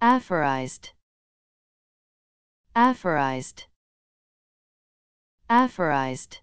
aphorized aphorized aphorized